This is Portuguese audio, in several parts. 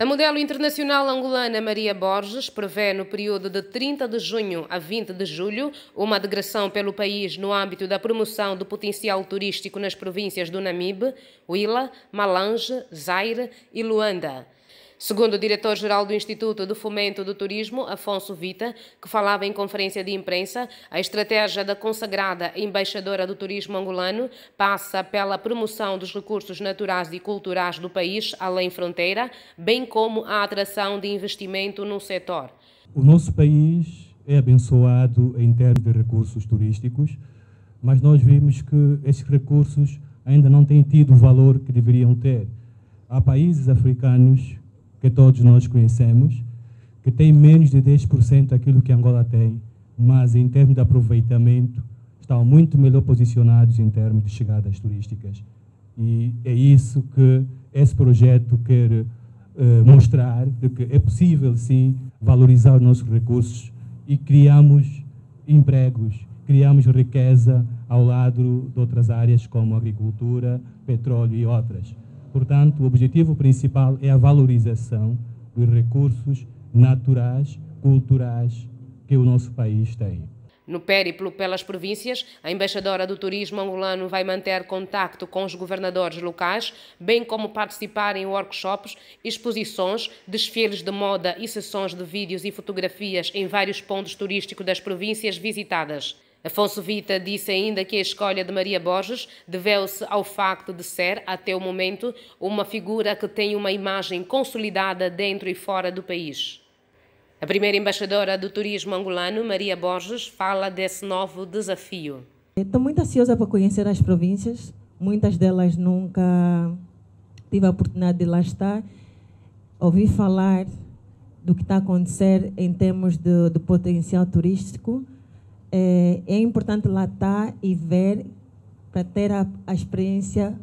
A modelo internacional angolana Maria Borges prevê no período de 30 de junho a 20 de julho uma digressão pelo país no âmbito da promoção do potencial turístico nas províncias do Namibe, Huila, Malange, Zaire e Luanda. Segundo o diretor-geral do Instituto de Fomento do Turismo, Afonso Vita, que falava em conferência de imprensa, a estratégia da consagrada embaixadora do turismo angolano passa pela promoção dos recursos naturais e culturais do país além fronteira, bem como a atração de investimento no setor. O nosso país é abençoado em termos de recursos turísticos, mas nós vimos que esses recursos ainda não têm tido o valor que deveriam ter. Há países africanos que todos nós conhecemos, que tem menos de 10% daquilo que Angola tem, mas em termos de aproveitamento estão muito melhor posicionados em termos de chegadas turísticas. E é isso que esse projeto quer uh, mostrar, de que é possível sim valorizar os nossos recursos e criamos empregos, criamos riqueza ao lado de outras áreas como agricultura, petróleo e outras. Portanto, o objetivo principal é a valorização dos recursos naturais, culturais que o nosso país tem. No périplo pelas províncias, a embaixadora do turismo angolano vai manter contacto com os governadores locais, bem como participar em workshops, exposições, desfiles de moda e sessões de vídeos e fotografias em vários pontos turísticos das províncias visitadas. Afonso Vita disse ainda que a escolha de Maria Borges deveu-se ao facto de ser, até o momento, uma figura que tem uma imagem consolidada dentro e fora do país. A primeira embaixadora do turismo angolano, Maria Borges, fala desse novo desafio. Estou muito ansiosa para conhecer as províncias. Muitas delas nunca tive a oportunidade de lá estar. Ouvi falar do que está a acontecer em termos de, de potencial turístico é, é importante lá estar e ver para ter a, a, experiência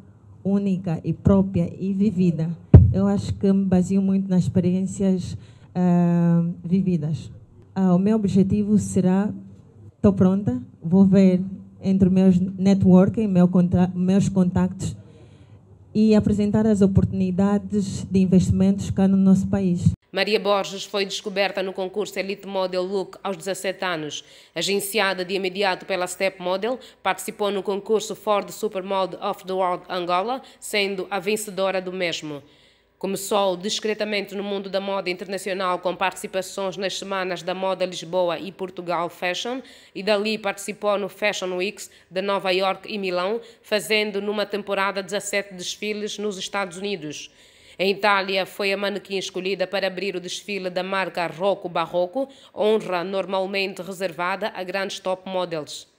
única e própria e vivida. Eu acho que me baseio muito nas experiências uh, vividas. Uh, o meu objetivo será, estou pronta, vou ver entre meus networking, meu conta, meus contactos e apresentar as oportunidades de investimentos cá no nosso país. Maria Borges foi descoberta no concurso Elite Model Look aos 17 anos. Agenciada de imediato pela Step Model, participou no concurso Ford Supermodel of the World Angola, sendo a vencedora do mesmo. Começou discretamente no mundo da moda internacional com participações nas semanas da moda Lisboa e Portugal Fashion e dali participou no Fashion Weeks de Nova York e Milão, fazendo numa temporada 17 desfiles nos Estados Unidos. Em Itália, foi a manequim escolhida para abrir o desfile da marca Rocco Barroco, honra normalmente reservada a grandes top models.